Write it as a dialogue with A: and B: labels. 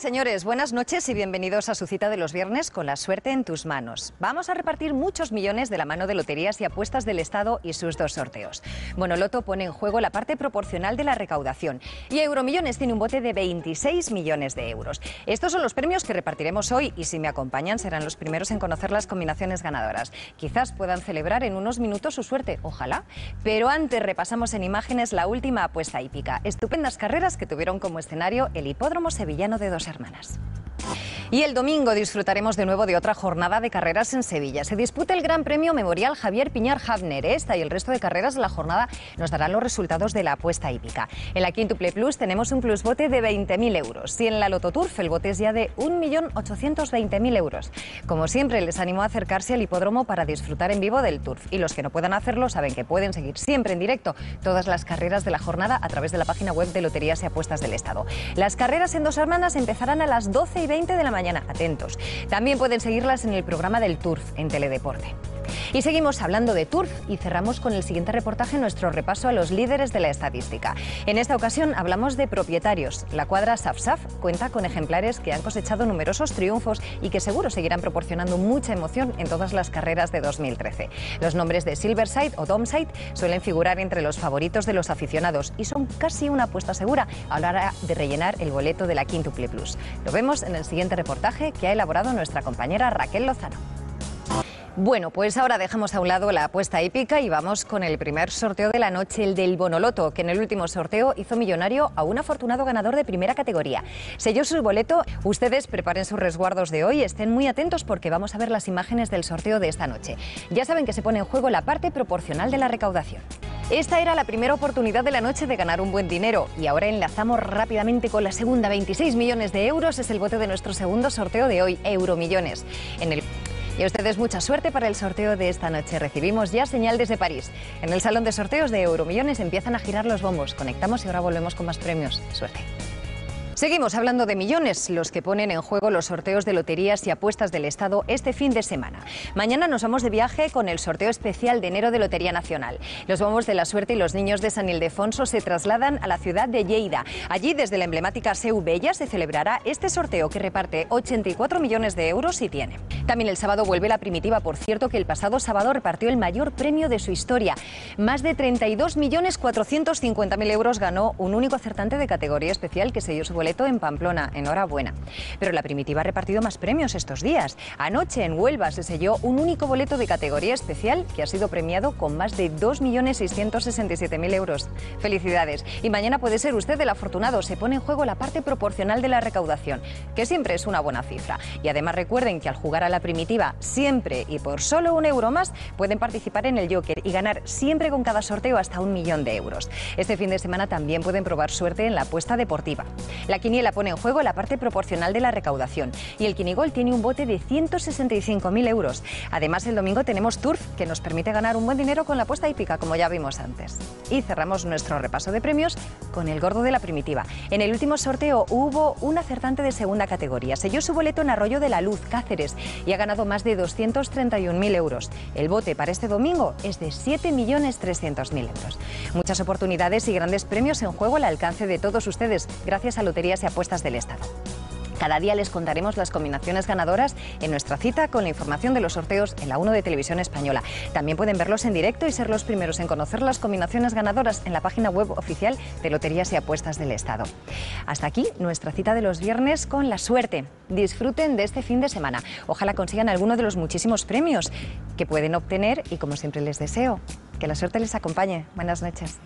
A: Señores, buenas noches y bienvenidos a su cita de los viernes con la suerte en tus manos. Vamos a repartir muchos millones de la mano de loterías y apuestas del Estado y sus dos sorteos. Loto pone en juego la parte proporcional de la recaudación y Euromillones tiene un bote de 26 millones de euros. Estos son los premios que repartiremos hoy y si me acompañan serán los primeros en conocer las combinaciones ganadoras. Quizás puedan celebrar en unos minutos su suerte, ojalá. Pero antes repasamos en imágenes la última apuesta hípica. Estupendas carreras que tuvieron como escenario el hipódromo sevillano de Dos hermanas. Y el domingo disfrutaremos de nuevo de otra jornada de carreras en Sevilla. Se disputa el Gran Premio Memorial Javier Piñar Havner. Esta y el resto de carreras de la jornada nos darán los resultados de la apuesta hípica. En la Quintuple Plus tenemos un plusbote de 20.000 euros. Y en la Loto Turf el bote es ya de 1.820.000 euros. Como siempre, les animo a acercarse al hipódromo para disfrutar en vivo del Turf. Y los que no puedan hacerlo saben que pueden seguir siempre en directo todas las carreras de la jornada a través de la página web de Loterías y Apuestas del Estado. Las carreras en dos hermanas empezarán a las 12 y 20 de la mañana. Atentos. También pueden seguirlas en el programa del Turf en Teledeporte. Y seguimos hablando de Turf y cerramos con el siguiente reportaje nuestro repaso a los líderes de la estadística. En esta ocasión hablamos de propietarios. La cuadra Safsaf cuenta con ejemplares que han cosechado numerosos triunfos y que seguro seguirán proporcionando mucha emoción en todas las carreras de 2013. Los nombres de Silverside o Domside suelen figurar entre los favoritos de los aficionados y son casi una apuesta segura a la hora de rellenar el boleto de la Quintuple Plus. Lo vemos en el siguiente reportaje que ha elaborado nuestra compañera Raquel Lozano. Bueno, pues ahora dejamos a un lado la apuesta épica y vamos con el primer sorteo de la noche, el del Bonoloto, que en el último sorteo hizo millonario a un afortunado ganador de primera categoría. Selló su boleto. Ustedes preparen sus resguardos de hoy, estén muy atentos porque vamos a ver las imágenes del sorteo de esta noche. Ya saben que se pone en juego la parte proporcional de la recaudación. Esta era la primera oportunidad de la noche de ganar un buen dinero y ahora enlazamos rápidamente con la segunda. 26 millones de euros es el bote de nuestro segundo sorteo de hoy, Euromillones. En el y a ustedes mucha suerte para el sorteo de esta noche. Recibimos ya señal desde París. En el salón de sorteos de Euromillones empiezan a girar los bombos. Conectamos y ahora volvemos con más premios. Suerte. Seguimos hablando de millones, los que ponen en juego los sorteos de loterías y apuestas del Estado este fin de semana. Mañana nos vamos de viaje con el sorteo especial de enero de Lotería Nacional. Los bombos de la suerte y los niños de San Ildefonso se trasladan a la ciudad de Lleida. Allí, desde la emblemática Seu Bella, se celebrará este sorteo que reparte 84 millones de euros y tiene. También el sábado vuelve la primitiva, por cierto, que el pasado sábado repartió el mayor premio de su historia. Más de 32 millones 450 mil euros ganó un único acertante de categoría especial que se dio su en Pamplona. Enhorabuena. Pero la primitiva ha repartido más premios estos días. Anoche en Huelva se selló un único boleto de categoría especial que ha sido premiado con más de 2.667.000 euros. Felicidades. Y mañana puede ser usted el afortunado. Se pone en juego la parte proporcional de la recaudación, que siempre es una buena cifra. Y además recuerden que al jugar a la primitiva siempre y por solo un euro más pueden participar en el Joker y ganar siempre con cada sorteo hasta un millón de euros. Este fin de semana también pueden probar suerte en la apuesta deportiva. La quiniela pone en juego la parte proporcional de la recaudación y el Quinigol tiene un bote de 165.000 euros. Además, el domingo tenemos Turf, que nos permite ganar un buen dinero con la apuesta hípica, como ya vimos antes. Y cerramos nuestro repaso de premios con el gordo de la primitiva. En el último sorteo hubo un acertante de segunda categoría. Selló su boleto en Arroyo de la Luz, Cáceres, y ha ganado más de 231.000 euros. El bote para este domingo es de 7.300.000 euros. Muchas oportunidades y grandes premios en juego al alcance de todos ustedes, gracias a Lotería y Apuestas del Estado. Cada día les contaremos las combinaciones ganadoras en nuestra cita con la información de los sorteos en la 1 de Televisión Española. También pueden verlos en directo y ser los primeros en conocer las combinaciones ganadoras en la página web oficial de Loterías y Apuestas del Estado. Hasta aquí nuestra cita de los viernes con la suerte. Disfruten de este fin de semana. Ojalá consigan alguno de los muchísimos premios que pueden obtener y como siempre les deseo, que la suerte les acompañe. Buenas noches.